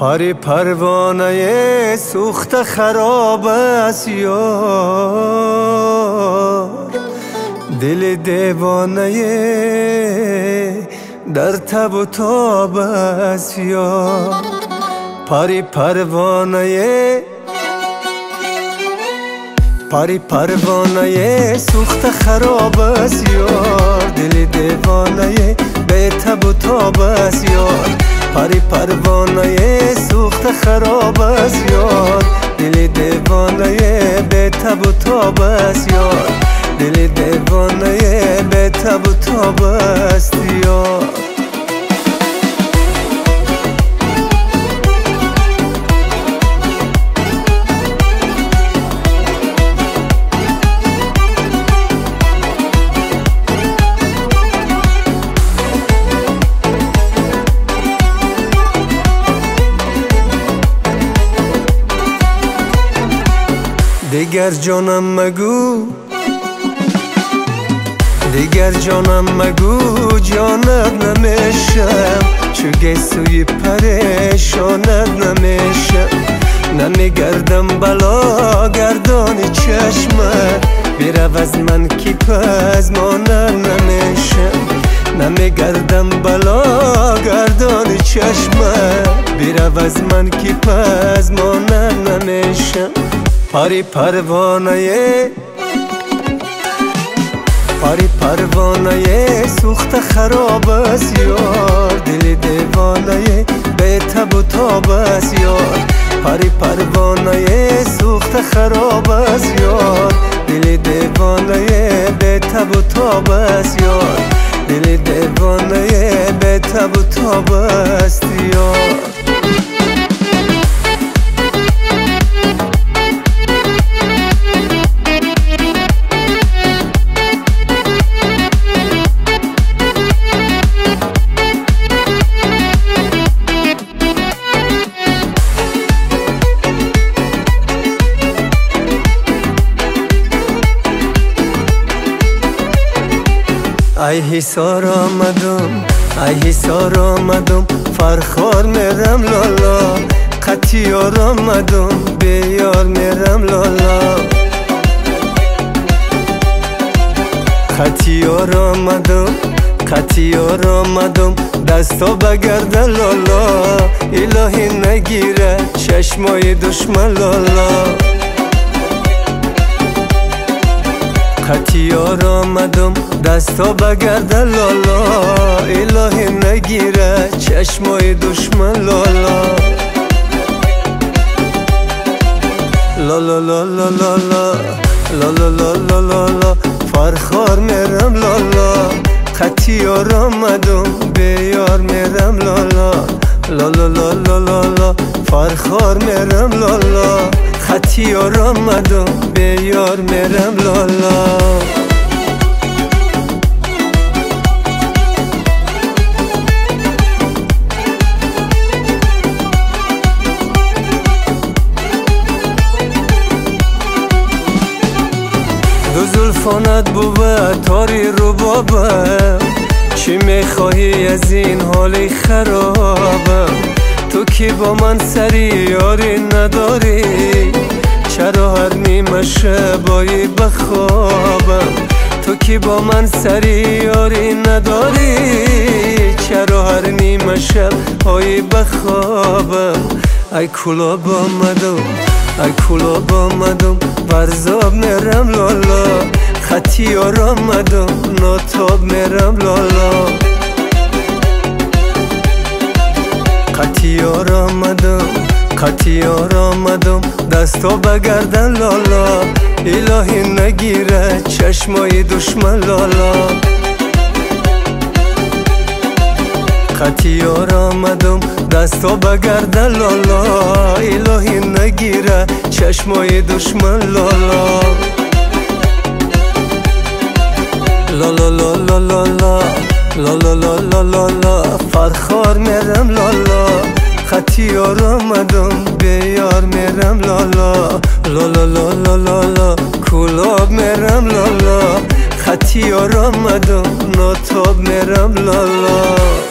پاری پروانه سوخت خراب است یار. دل دیوانه در تب و تاب است یار. پاری پروانه پاری پروانه سوخت خراب است یار. دل دیوانه به تب و تاب است یار. پری پروانه خراب است یار دل دیوانه به تب و تاب است یار دل دیوانه به تب و تاب است یار دیگر جانم مگو. دیگر جانم مگو جانت نمیشم. چو سوی پریشانت نمیشم. نمیگردم بلا گردانی چشمت بیرو از من کی پز مانر نمیشم. نمیگردم بلا گردانی چشمت بیرو از من کی پز مانر نمیشم. پاری پروانه پاری پروانه سوخت خراب است یار دل دیوانه به تب و تاب است یار پاری پروانه سوخت خراب است یار دل دیوانه به تب و تاب است یار دل دیوانه به تب و تاب است ای حسار آمدم ای حسار آمدم فرخار میرم لالا قطیار آمدم بیار میرم لالا. قطیار آمدم قطیار آمدم دستا بگرده لالا الهی نگیره چشمای دشمن لالا. خطیار آمدم دستا بگرده لالا. الهی نگیره چشمای دشمن لالا. لالا لالا لالا. لالا لالا لالا. فرخار میرم لالا. خطیار آمدم بیار میرم لالا. لالا لالا لالا. فرخار میرم لالا. خطیار آمدم بیار میرم لالا دو زلفانت بود تاری رو بابم چی می‌خواهی از این حال خرابم تو که با من سری یاری نداری چرا هر نیمه شبایی بخوابم. تو که با من سری یاری نداری چرا هر نیمه شب هایی بخوابم؟ ای کلا آمدم ای کلا آمدم برزاب میرم لالا. خطی آمدم ناتاب میرم لالا. قطیار آمدم قطیار آمدم دستا بگردن لالا. الهی نگیره چشمای دشمن لالا. قطیار آمدم دستا بگردن لالا. الهی نگیره چشمای دشمن لالا. لالا لالا لالا لالا لالا لالا فرخار میرم لالا. خطیار آمدم بیار میرم لالا. لالا لالا لالا. کلاب میرم لالا. خطیار آمدم ناتاب میرم لالا.